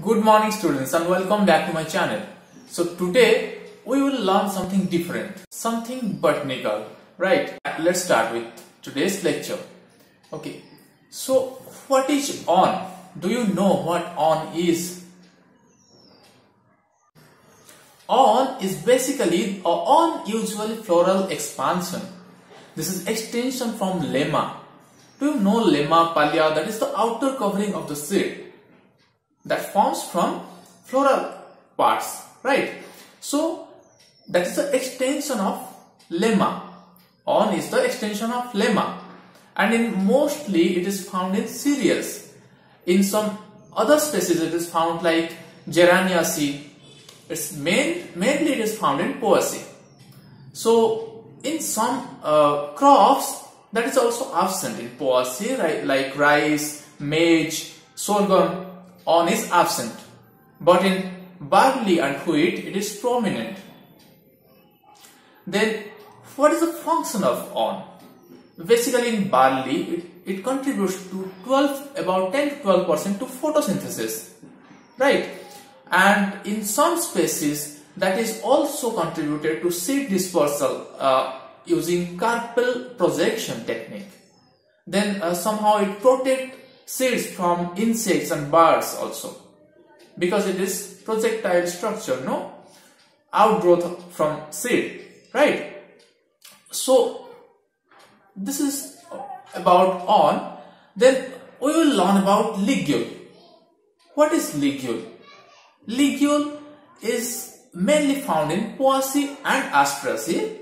Good morning students and welcome back to my channel. So today we will learn something different, something botanical, right? Let's start with today's lecture. Okay, so what is awn? Do you know what awn is? Awn is basically a unusual floral expansion. This is extension from lemma. Do you know lemma palea? That is the outer covering of the seed that forms from floral parts, right? So that is the extension of lemma. Awn is the extension of lemma and in mostly it is found in cereals. In some other species it is found like Geraniaceae. It's main, mainly it is found in Poaceae. So in some uh, crops that is also absent in Poaceae right, like rice, maize, sorghum awn is absent. But in barley and wheat it is prominent. Then what is the function of awn? Basically in barley it, it contributes to 12 about 10 to 12 percent to photosynthesis right and in some species that is also contributed to seed dispersal uh, using carpel projection technique then uh, somehow it protect seeds from insects and birds also. Because it is projectile structure no? Outgrowth from seed right? So this is about awn. Then we will learn about ligule. What is ligule? Ligule is mainly found in Poaceae and Asteraceae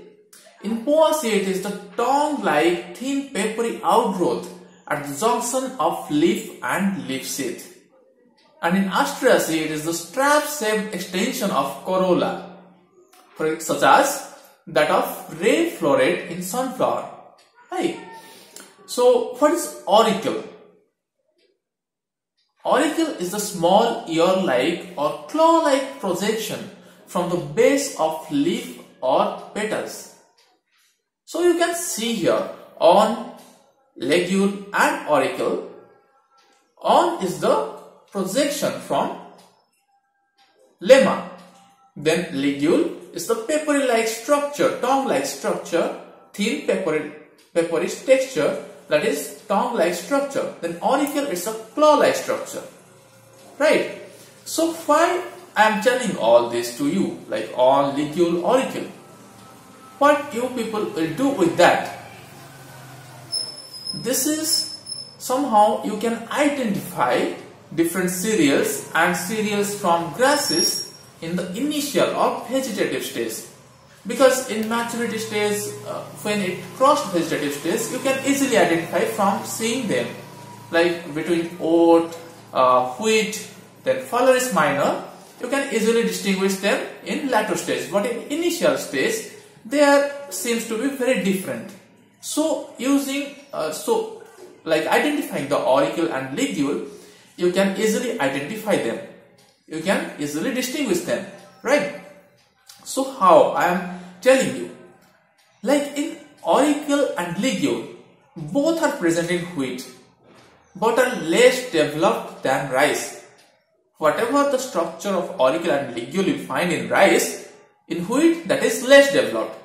in Poaceae it is the tongue-like thin papery outgrowth junction of leaf and leaf sheath. And in Asteraceae it is the strap-shaped extension of corolla, such as that of ray floret in sunflower. Right. So what is auricle? Auricle is the small ear-like or claw-like projection from the base of leaf or petals. So you can see here awn ligule and auricle. Awn is the projection from lemma. Then ligule is the papery-like structure, tongue-like structure, thin papery, papery texture that is tongue-like structure. Then auricle is a claw-like structure. Right? So why I am telling all this to you like awn ligule, auricle? What you people will do with that? This is somehow you can identify different cereals and cereals from grasses in the initial or vegetative stage. Because in maturity stage uh, when it crossed vegetative stage you can easily identify from seeing them. Like between oat uh, wheat then phalaris minor you can easily distinguish them in latter stage. But in initial stage there seems to be very different so using uh, so like identifying the auricle and ligule, you can easily identify them. You can easily distinguish them, right? So how I am telling you, like in auricle and ligule, both are present in wheat, but are less developed than rice. Whatever the structure of auricle and ligule you find in rice, in wheat that is less developed.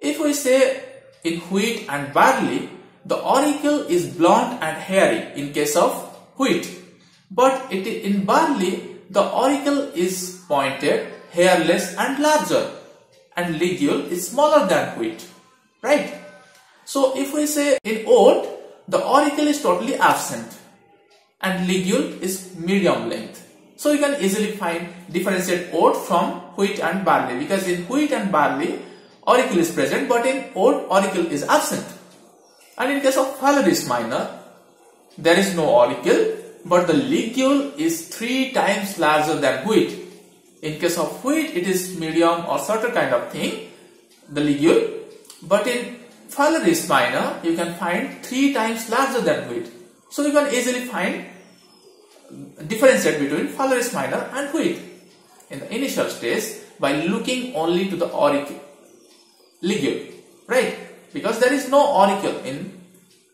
If we say in wheat and barley, the auricle is blunt and hairy in case of wheat. But it, in barley, the auricle is pointed, hairless and larger and ligule is smaller than wheat. Right? So if we say in oat, the auricle is totally absent and ligule is medium length. So you can easily find differentiate oat from wheat and barley because in wheat and barley auricle is present but in oat auricle is absent. And in case of Phalaris minor, there is no auricle but the ligule is three times larger than wheat. In case of wheat, it is medium or certain kind of thing, the ligule. But in Phalaris minor, you can find three times larger than wheat. So you can easily find differentiate between Phalaris minor and wheat in the initial stage by looking only to the auricle ligule, right? Because there is no auricle in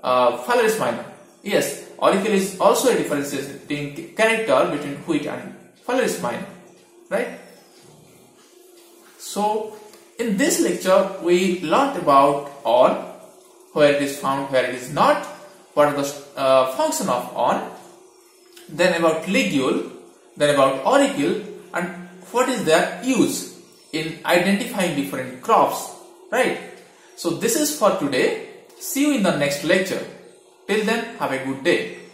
uh, Phalaris minor. Yes, auricle is also a differentiating character between wheat and Phalaris minor, right? So, in this lecture, we learnt about awn, where it is found, where it is not, what are the uh, function of awn, then about ligule, then about auricle, and what is their use in identifying different crops, right? So this is for today. See you in the next lecture. Till then, have a good day.